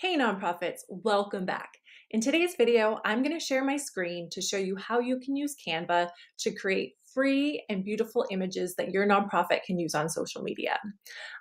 Hey nonprofits, welcome back. In today's video, I'm going to share my screen to show you how you can use Canva to create free and beautiful images that your nonprofit can use on social media.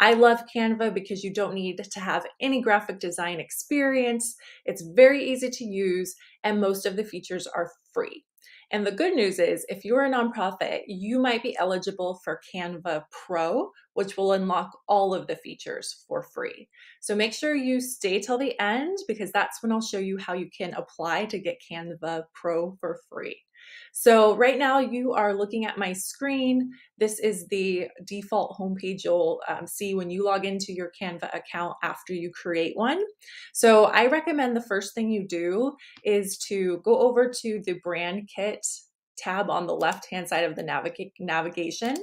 I love Canva because you don't need to have any graphic design experience. It's very easy to use and most of the features are free. And the good news is, if you're a nonprofit, you might be eligible for Canva Pro, which will unlock all of the features for free. So make sure you stay till the end because that's when I'll show you how you can apply to get Canva Pro for free. So right now you are looking at my screen. This is the default homepage you'll um, see when you log into your Canva account after you create one. So I recommend the first thing you do is to go over to the brand kit tab on the left hand side of the navig navigation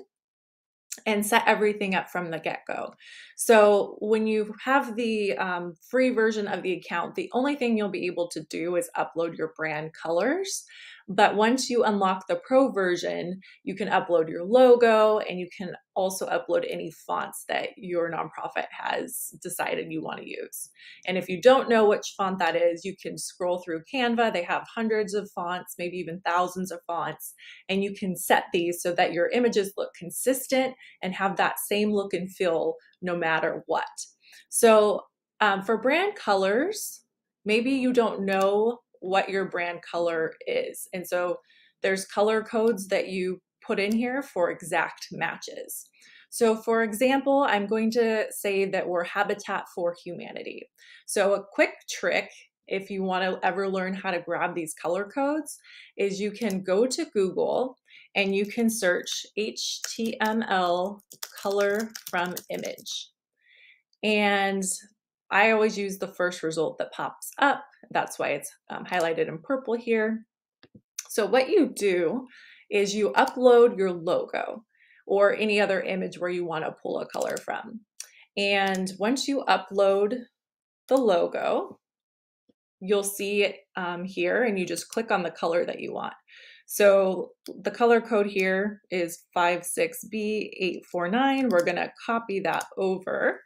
and set everything up from the get-go. So when you have the um, free version of the account, the only thing you'll be able to do is upload your brand colors. But once you unlock the pro version, you can upload your logo and you can also upload any fonts that your nonprofit has decided you want to use. And if you don't know which font that is, you can scroll through Canva. They have hundreds of fonts, maybe even thousands of fonts, and you can set these so that your images look consistent and have that same look and feel no matter what. So um, for brand colors, maybe you don't know what your brand color is. And so there's color codes that you put in here for exact matches. So for example, I'm going to say that we're Habitat for Humanity. So a quick trick if you want to ever learn how to grab these color codes is you can go to Google and you can search HTML color from image. And I always use the first result that pops up. That's why it's um, highlighted in purple here. So what you do is you upload your logo or any other image where you want to pull a color from. And once you upload the logo, you'll see it um, here and you just click on the color that you want. So the color code here is 56B849. We're going to copy that over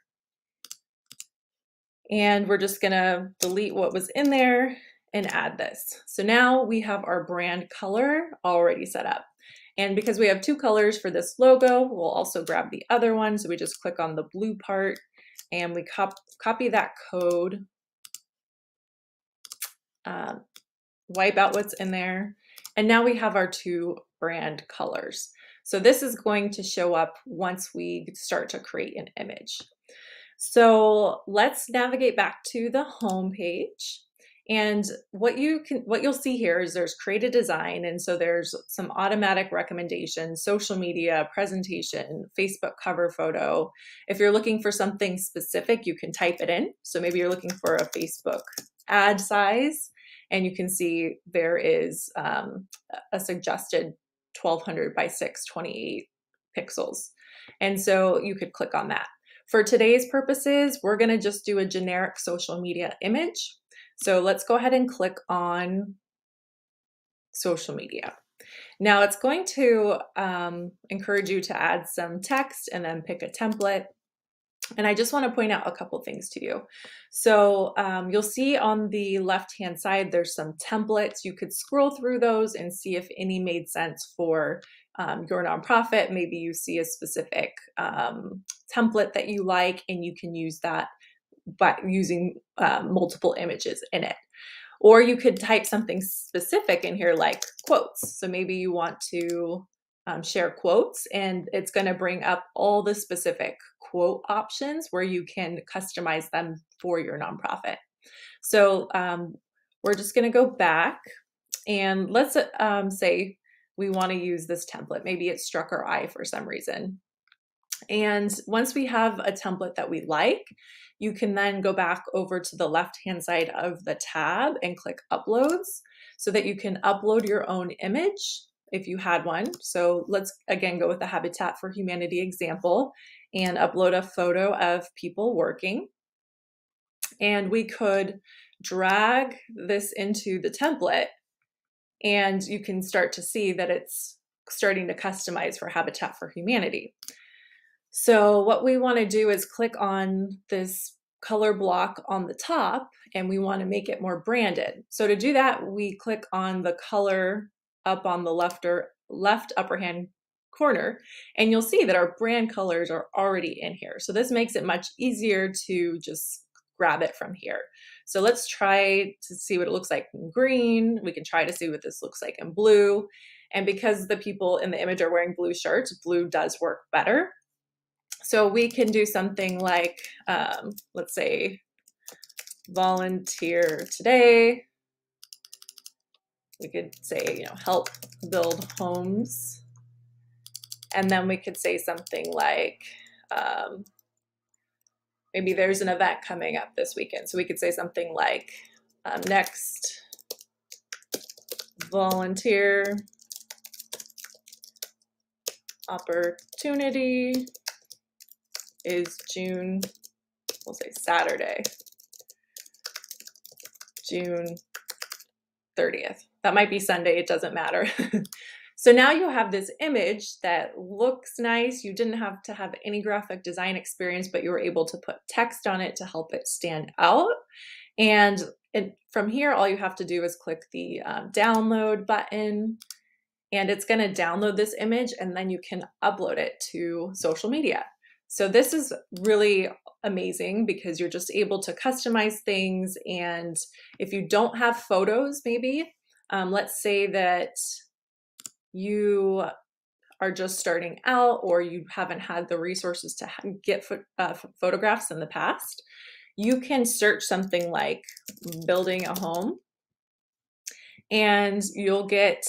and we're just gonna delete what was in there and add this. So now we have our brand color already set up. And because we have two colors for this logo, we'll also grab the other one. So we just click on the blue part and we cop copy that code, uh, wipe out what's in there. And now we have our two brand colors. So this is going to show up once we start to create an image. So let's navigate back to the home page. And what you can what you'll see here is there's create a design and so there's some automatic recommendations, social media, presentation, Facebook cover photo. If you're looking for something specific, you can type it in. So maybe you're looking for a Facebook ad size and you can see there is um, a suggested 1200 by 628 pixels. And so you could click on that. For today's purposes, we're gonna just do a generic social media image. So let's go ahead and click on social media. Now it's going to um, encourage you to add some text and then pick a template. And I just want to point out a couple things to you. So um, you'll see on the left-hand side, there's some templates. You could scroll through those and see if any made sense for um, your nonprofit. Maybe you see a specific um, template that you like, and you can use that by using um, multiple images in it. Or you could type something specific in here like quotes. So maybe you want to um, share quotes, and it's going to bring up all the specific quote options where you can customize them for your nonprofit. So um, we're just going to go back and let's um, say we want to use this template. Maybe it struck our eye for some reason. And once we have a template that we like, you can then go back over to the left hand side of the tab and click uploads so that you can upload your own image if you had one. So let's again go with the Habitat for Humanity example and upload a photo of people working. And we could drag this into the template and you can start to see that it's starting to customize for Habitat for Humanity. So what we want to do is click on this color block on the top and we want to make it more branded. So to do that, we click on the color up on the left or left upper hand corner and you'll see that our brand colors are already in here. So this makes it much easier to just grab it from here. So let's try to see what it looks like in green. We can try to see what this looks like in blue. And because the people in the image are wearing blue shirts, blue does work better. So we can do something like, um, let's say, volunteer today. We could say, you know, help build homes. And then we could say something like, um, maybe there's an event coming up this weekend. So we could say something like, um, next volunteer opportunity is June, we'll say Saturday, June 30th. That might be Sunday, it doesn't matter. so now you have this image that looks nice. You didn't have to have any graphic design experience, but you were able to put text on it to help it stand out. And it, from here, all you have to do is click the um, download button and it's going to download this image and then you can upload it to social media. So this is really amazing because you're just able to customize things. And if you don't have photos, maybe, um, let's say that you are just starting out or you haven't had the resources to get uh, photographs in the past, you can search something like building a home and you'll get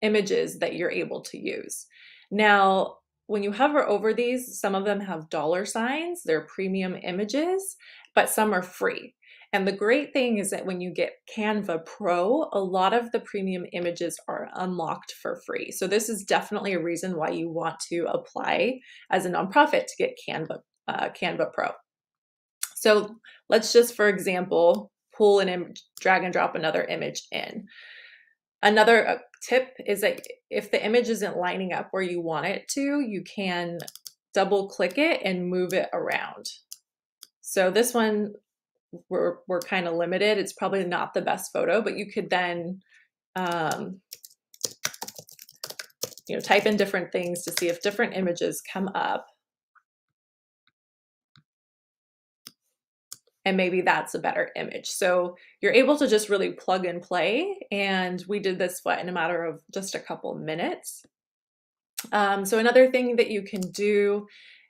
images that you're able to use. Now, when you hover over these, some of them have dollar signs, they're premium images, but some are free. And the great thing is that when you get Canva Pro, a lot of the premium images are unlocked for free. So this is definitely a reason why you want to apply as a nonprofit to get Canva uh, Canva Pro. So let's just, for example, pull an image, drag and drop another image in. Another uh, tip is that if the image isn't lining up where you want it to, you can double click it and move it around. So this one, we're, we're kind of limited. It's probably not the best photo, but you could then, um, you know, type in different things to see if different images come up. And maybe that's a better image. So you're able to just really plug and play. And we did this what in a matter of just a couple minutes. Um, so another thing that you can do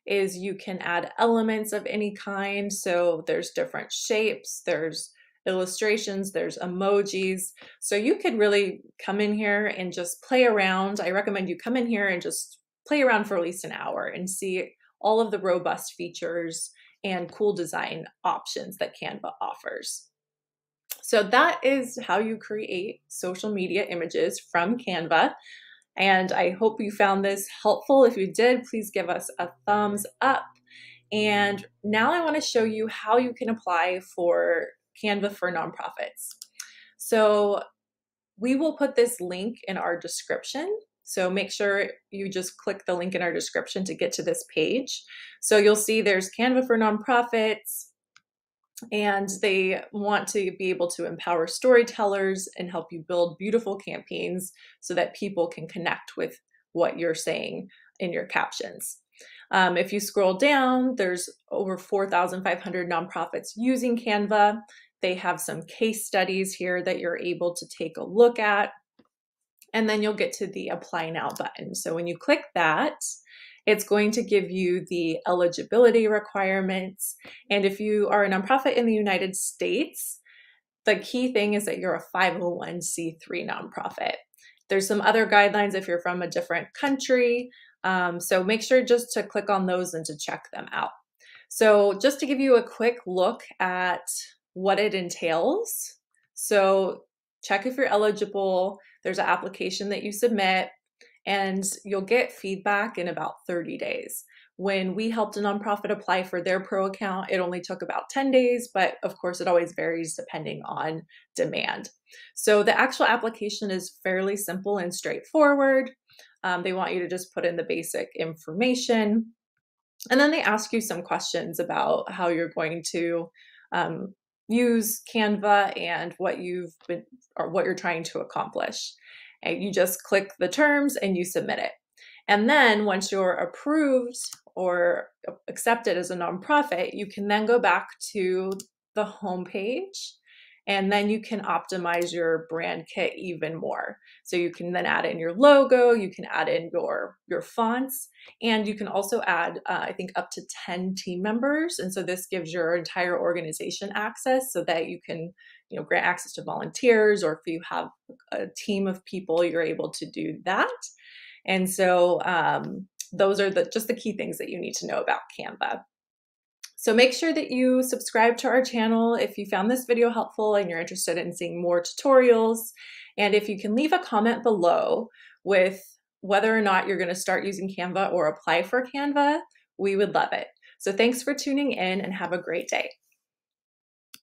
is you can add elements of any kind. So there's different shapes, there's illustrations, there's emojis. So you could really come in here and just play around. I recommend you come in here and just play around for at least an hour and see all of the robust features and cool design options that Canva offers. So that is how you create social media images from Canva. And I hope you found this helpful. If you did, please give us a thumbs up. And now I want to show you how you can apply for Canva for nonprofits. So we will put this link in our description so make sure you just click the link in our description to get to this page. So you'll see there's Canva for nonprofits, and they want to be able to empower storytellers and help you build beautiful campaigns so that people can connect with what you're saying in your captions. Um, if you scroll down, there's over 4,500 nonprofits using Canva. They have some case studies here that you're able to take a look at and then you'll get to the apply now button. So when you click that, it's going to give you the eligibility requirements. And if you are a nonprofit in the United States, the key thing is that you're a 501c3 nonprofit. There's some other guidelines if you're from a different country. Um, so make sure just to click on those and to check them out. So just to give you a quick look at what it entails. So check if you're eligible. There's an application that you submit, and you'll get feedback in about 30 days. When we helped a nonprofit apply for their pro account, it only took about 10 days, but of course, it always varies depending on demand. So the actual application is fairly simple and straightforward. Um, they want you to just put in the basic information. And then they ask you some questions about how you're going to um, use Canva and what you've been or what you're trying to accomplish. And you just click the terms and you submit it. And then once you're approved or accepted as a nonprofit, you can then go back to the homepage and then you can optimize your brand kit even more. So you can then add in your logo you can add in your your fonts and you can also add uh, i think up to 10 team members and so this gives your entire organization access so that you can you know grant access to volunteers or if you have a team of people you're able to do that. And so um, those are the just the key things that you need to know about canva so make sure that you subscribe to our channel if you found this video helpful and you're interested in seeing more tutorials. And if you can leave a comment below with whether or not you're going to start using Canva or apply for Canva, we would love it. So thanks for tuning in and have a great day.